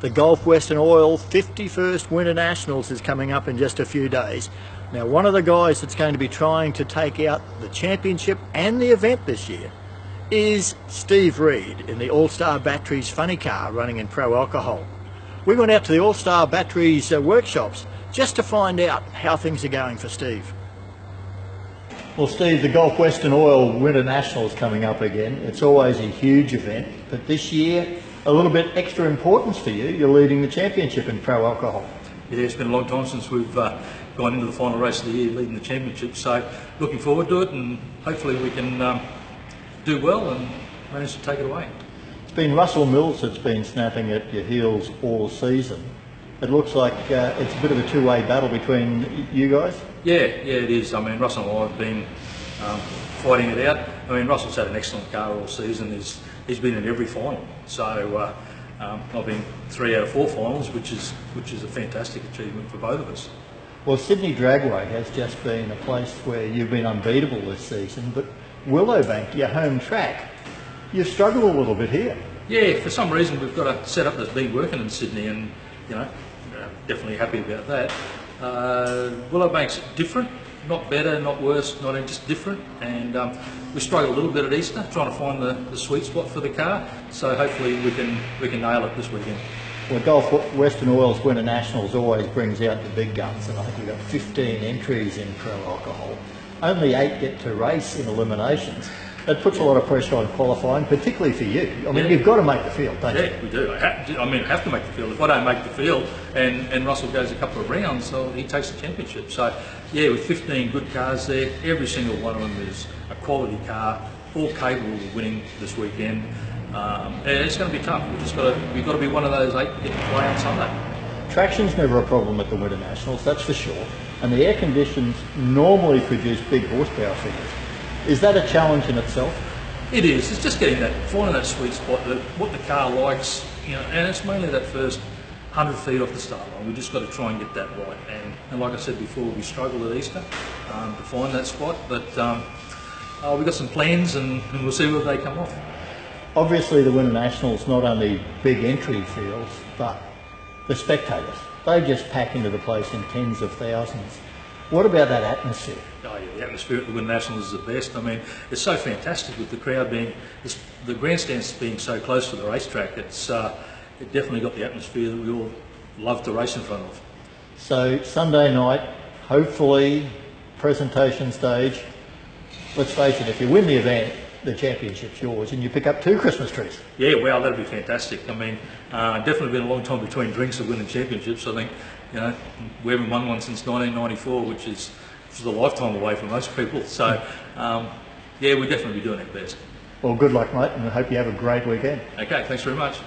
The Gulf Western Oil 51st Winter Nationals is coming up in just a few days. Now, one of the guys that's going to be trying to take out the championship and the event this year is Steve Reed in the All Star Batteries funny car running in Pro Alcohol. We went out to the All Star Batteries uh, workshops just to find out how things are going for Steve. Well, Steve, the Gulf Western Oil Winter Nationals coming up again. It's always a huge event, but this year, a little bit extra importance for you. You're leading the championship in pro alcohol. Yeah, it's been a long time since we've uh, gone into the final race of the year leading the championship, so looking forward to it and hopefully we can um, do well and manage to take it away. It's been Russell Mills that's been snapping at your heels all season. It looks like uh, it's a bit of a two-way battle between you guys. Yeah, yeah, it is. I mean, Russell and I have been um, fighting it out. I mean, Russell's had an excellent car all season. He's, he's been in every final. So uh, um, I've been three out of four finals, which is which is a fantastic achievement for both of us. Well, Sydney Dragway has just been a place where you've been unbeatable this season, but Willowbank, your home track, you struggle a little bit here. Yeah, for some reason we've got a setup that's been working in Sydney, and you know, definitely happy about that. Uh, Willowbank's different, not better, not worse, not just different. And um, we struggled a little bit at Easter trying to find the, the sweet spot for the car. So hopefully we can we can nail it this weekend. Well, Gulf Western Oil's Winter Nationals always brings out the big guns, and I think we've got 15 entries in pro alcohol. Only eight get to race in eliminations. It puts a lot of pressure on qualifying, particularly for you. I mean, Yeah. you've got to make the field, don't you? Yeah, we do. I, have to, I mean, I have to make the field. If I don't make the field and, and Russell goes a couple of rounds, so he takes the championship. So, yeah, with 15 good cars there, every single one of them is a quality car, all capable of winning this weekend. Um, and it's going to be tough. We've just got to we've got to be one of those eight that get to play on Sunday. Traction's never a problem at the Winter Nationals, that's for sure. And the air conditions normally produce big horsepower figures. Is that a challenge in itself? It is. It's just getting that, finding that sweet spot, that what the car likes, you know, and it's mainly that first 100 feet off the start line. We've just got to try and get that right. And, and like I said before, we struggled at Easter um, to find that spot, but um, uh, we've got some plans and, and we'll see where they come off. Obviously, the Winter Nationals not only big entry fields, but the spectators. They just pack into the place in tens of thousands. What about that atmosphere? Oh, yeah, the atmosphere at the Winter Nationals is the best. I mean, it's so fantastic with the crowd being, this, the grandstands being so close to the racetrack. It's uh, it definitely got the atmosphere that we all love to race in front of. So Sunday night, hopefully, presentation stage. Let's face it, if you win the event, the championship's yours, and you pick up two Christmas trees. Yeah, wow, that'd be fantastic. I mean, uh, definitely been a long time between drinks of winning championships. I think, you know, we haven't won one since 1994, which is, which is a lifetime away for most people. So, um, yeah, we'd definitely be doing our best. Well, good luck, mate, and I hope you have a great weekend. Okay, thanks very much.